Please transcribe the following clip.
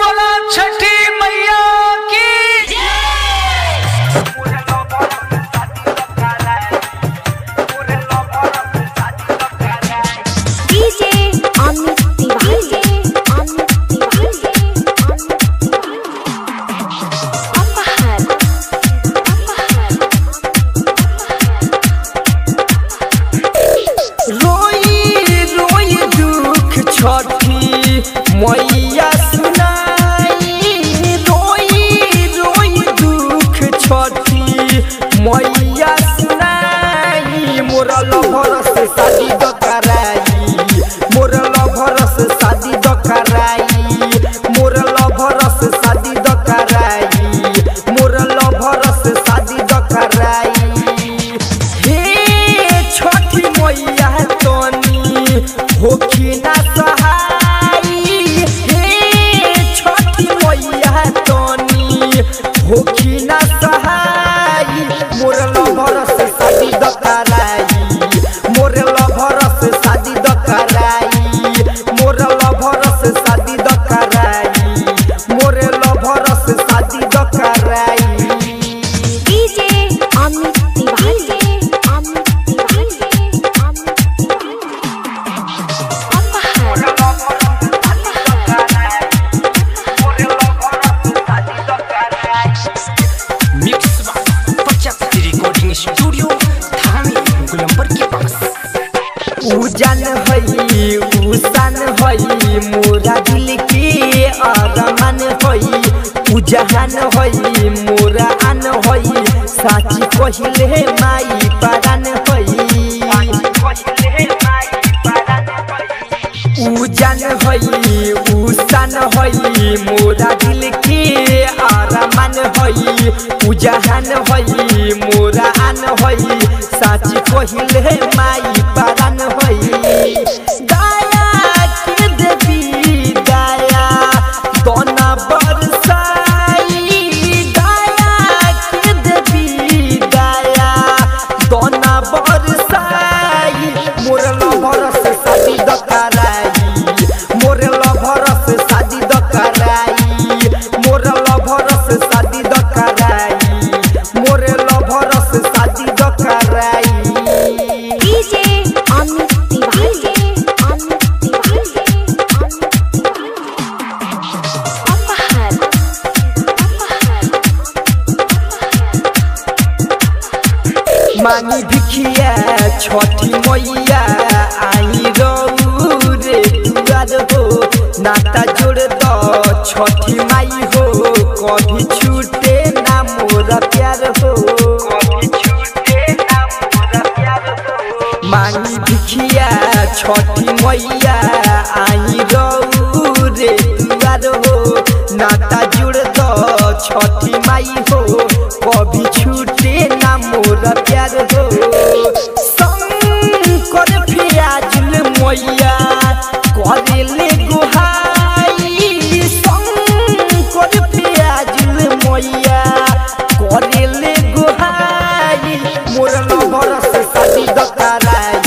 बोला छठी मैया की। DJ से शादी द कराई। मोरा लभर से शादी द कराई। मोरा लभर से शादी द कराई। मोरा लभर से शादी द कराई। हे छठी मैया तनी, होखी ना सहाई। हे छठी मैया तनी, होखी हई उसन हई मोरा दिल के अरमान हई उजहान हई मोरा आन हई साची कहिले माई परान हई उजन हई उसन हई मोरा दिल के अरमान हई उजहान हई मोरा आन हई साची कहिले माई मानी भिखिया छठी मैया आई रऊ रे दुआर हो नाता जोड़ द छठी माई हो कभी छूटे ना मोरा प्यार हो। मांगी भिखिया छठी मैया आई मोर भरस से दतरा